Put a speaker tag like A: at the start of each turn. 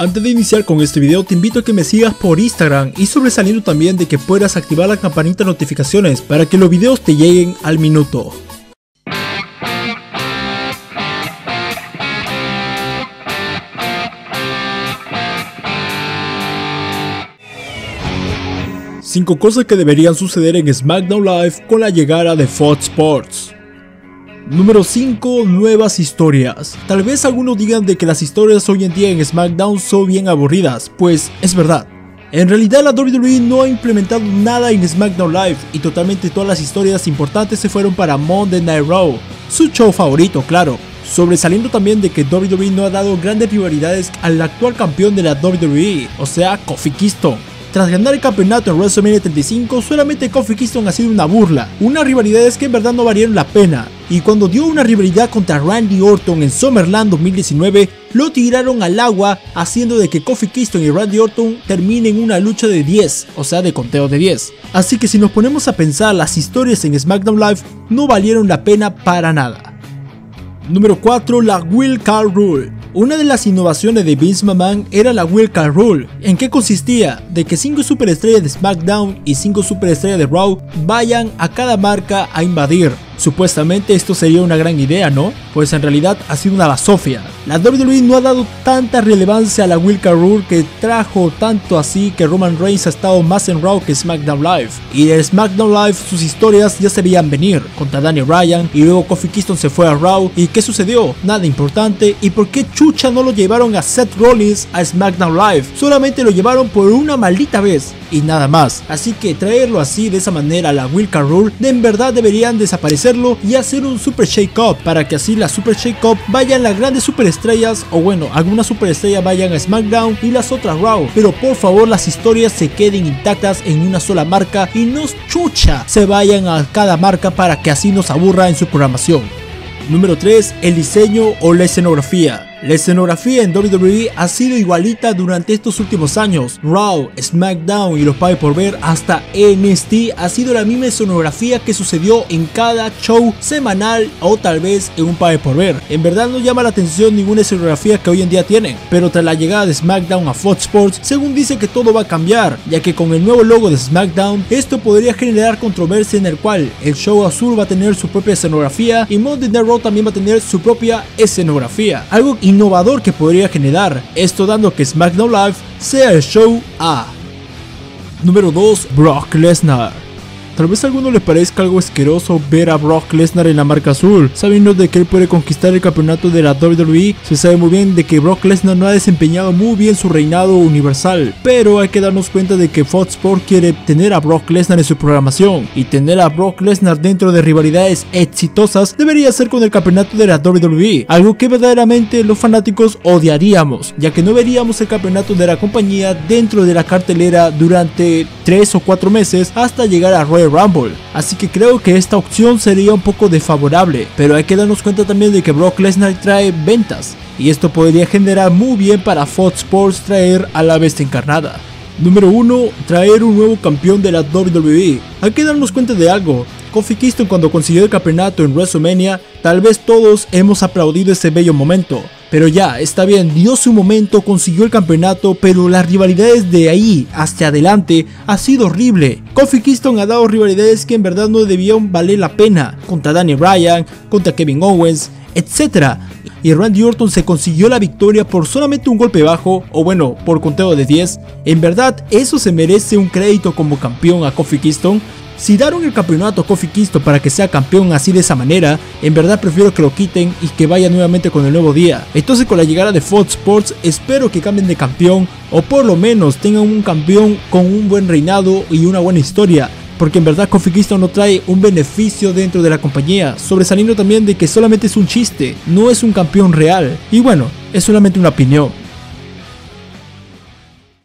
A: Antes de iniciar con este video te invito a que me sigas por Instagram y sobresaliendo también de que puedas activar la campanita de notificaciones para que los videos te lleguen al minuto. Cinco cosas que deberían suceder en SmackDown Live con la llegada de Fox Sports. Número 5. Nuevas historias. Tal vez algunos digan de que las historias hoy en día en SmackDown son bien aburridas, pues es verdad. En realidad la WWE no ha implementado nada en SmackDown Live y totalmente todas las historias importantes se fueron para Monday Night Raw, su show favorito claro, sobresaliendo también de que WWE no ha dado grandes rivalidades al actual campeón de la WWE, o sea Kofi Kingston. Tras ganar el campeonato en WrestleMania 35, solamente Kofi Kingston ha sido una burla, unas rivalidades que en verdad no valieron la pena, y cuando dio una rivalidad contra Randy Orton en Summerland 2019, lo tiraron al agua haciendo de que Kofi Kingston y Randy Orton terminen una lucha de 10, o sea de conteo de 10. Así que si nos ponemos a pensar las historias en SmackDown Live no valieron la pena para nada. Número 4. La Will Card Rule una de las innovaciones de Vince McMahon era la Will Card Rule, en que consistía de que 5 superestrellas de SmackDown y 5 superestrellas de Raw vayan a cada marca a invadir. Supuestamente esto sería una gran idea, ¿no? Pues en realidad ha sido una basofia. La WWE no ha dado tanta relevancia a la Will Card Rule que trajo tanto así que Roman Reigns ha estado más en Raw que SmackDown Live. Y de SmackDown Live sus historias ya se veían venir contra Daniel Bryan y luego Kofi Kingston se fue a Raw. ¿Y qué sucedió? Nada importante. ¿Y por qué chucha no lo llevaron a Seth Rollins a SmackDown Live? Solamente lo llevaron por una maldita vez y nada más. Así que traerlo así de esa manera a la Will Card Rule de en verdad deberían desaparecerlo y hacer un Super Shake Up para que así la Super Shake Up vayan las grandes superestrellas o bueno, algunas superestrellas vayan a SmackDown y las otras Raw. Pero por favor las historias se queden intactas en una sola marca y no chucha se vayan a cada marca para que así nos aburra en su programación. Número 3. El diseño o la escenografía. La escenografía en WWE ha sido igualita durante estos últimos años. Raw, SmackDown y los Pay por ver hasta NXT ha sido la misma escenografía que sucedió en cada show semanal o tal vez en un Pay por ver. En verdad no llama la atención ninguna escenografía que hoy en día tienen, pero tras la llegada de SmackDown a Fox Sports, según dice que todo va a cambiar, ya que con el nuevo logo de SmackDown, esto podría generar controversia en el cual el show azul va a tener su propia escenografía y Monday Night Raw también va a tener su propia escenografía. Algo innovador que podría generar, esto dando que SmackDown Live sea el show A. Número 2. Brock Lesnar Tal vez a alguno le parezca algo asqueroso ver a Brock Lesnar en la marca azul, sabiendo de que él puede conquistar el campeonato de la WWE, se sabe muy bien de que Brock Lesnar no ha desempeñado muy bien su reinado universal, pero hay que darnos cuenta de que Fox Sports quiere tener a Brock Lesnar en su programación, y tener a Brock Lesnar dentro de rivalidades exitosas debería ser con el campeonato de la WWE, algo que verdaderamente los fanáticos odiaríamos, ya que no veríamos el campeonato de la compañía dentro de la cartelera durante 3 o 4 meses hasta llegar a Royal Rumble, así que creo que esta opción sería un poco desfavorable, pero hay que darnos cuenta también de que Brock Lesnar trae ventas, y esto podría generar muy bien para Fox Sports traer a la bestia encarnada. Número 1. Traer un nuevo campeón de la WWE. Hay que darnos cuenta de algo. Kofi Kingston cuando consiguió el campeonato en WrestleMania, tal vez todos hemos aplaudido ese bello momento. Pero ya, está bien, dio su momento, consiguió el campeonato, pero las rivalidades de ahí hasta adelante ha sido horrible. Kofi Kingston ha dado rivalidades que en verdad no debían valer la pena, contra Daniel Bryan, contra Kevin Owens, etc. Y Randy Orton se consiguió la victoria por solamente un golpe bajo, o bueno, por conteo de 10. En verdad, eso se merece un crédito como campeón a Kofi Kingston. Si daron el campeonato a Kofi Kingston para que sea campeón así de esa manera, en verdad prefiero que lo quiten y que vaya nuevamente con el nuevo día. Entonces con la llegada de Fox Sports espero que cambien de campeón o por lo menos tengan un campeón con un buen reinado y una buena historia. Porque en verdad Kingston no trae un beneficio dentro de la compañía, sobresaliendo también de que solamente es un chiste, no es un campeón real. Y bueno, es solamente una opinión.